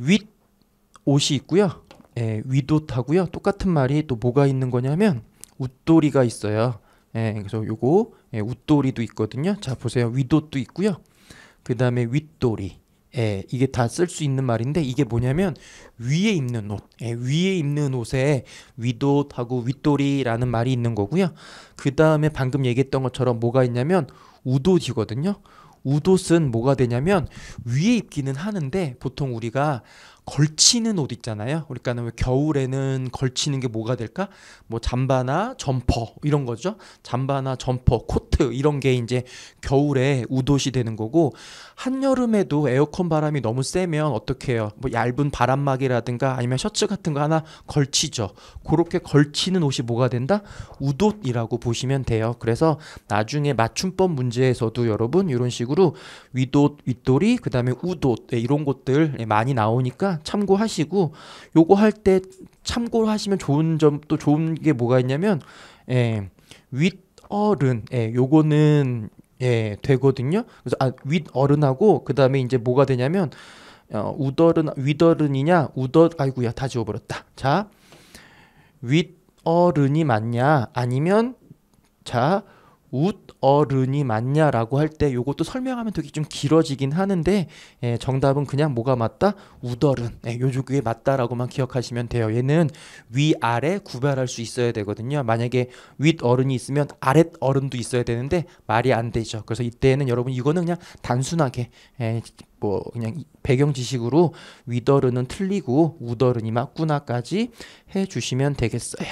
윗 옷이 있고요. 예, 윗옷하고요. 똑같은 말이 또 뭐가 있는 거냐면 웃돌이가 있어요. 예, 그래서 요거 예, 웃돌이도 있거든요. 자 보세요. 윗옷도 있고요. 그 다음에 윗돌이. 예, 이게 다 쓸 수 있는 말인데 이게 뭐냐면 위에 입는 옷, 예, 위에 입는 옷에 윗옷하고 윗돌이라는 말이 있는 거고요. 그 다음에 방금 얘기했던 것처럼 뭐가 있냐면 웃옷이거든요. 웃옷은 뭐가 되냐면 위에 입기는 하는데 보통 우리가 걸치는 옷 있잖아요. 그러니까는 왜 겨울에는 걸치는 게 뭐가 될까? 뭐 잠바나 점퍼 이런 거죠. 잠바나 점퍼, 코트 이런 게 이제 겨울에 웃옷이 되는 거고 한여름에도 에어컨 바람이 너무 세면 어떻게 해요? 뭐 얇은 바람막이라든가 아니면 셔츠 같은 거 하나 걸치죠. 그렇게 걸치는 옷이 뭐가 된다? 웃옷이라고 보시면 돼요. 그래서 나중에 맞춤법 문제에서도 여러분 이런 식으로 윗옷, 윗돌이 그다음에 웃옷 네, 이런 것들 많이 나오니까 참고하시고 요거 할 때 참고하시면 좋은 점 또 좋은 게 뭐가 있냐면 예, 윗어른 예, 요거는 예, 되거든요. 그래서 아, 윗어른하고 그다음에 이제 뭐가 되냐면 어, 우더른 윗어른이냐 우더 아이고야 다 지워 버렸다. 자 윗어른이 맞냐 아니면 자 웃어른이 맞냐라고 할 때 요것도 설명하면 되게 좀 길어지긴 하는데 예, 정답은 그냥 뭐가 맞다? 웃어른 예, 요쪽에 맞다라고만 기억하시면 돼요. 얘는 위아래 구별할 수 있어야 되거든요. 만약에 윗어른이 있으면 아랫어른도 있어야 되는데 말이 안 되죠. 그래서 이때는 여러분 이거는 그냥 단순하게 예, 뭐 그냥 배경 지식으로 윗어른은 틀리고 웃어른이 맞구나까지 해 주시면 되겠어요.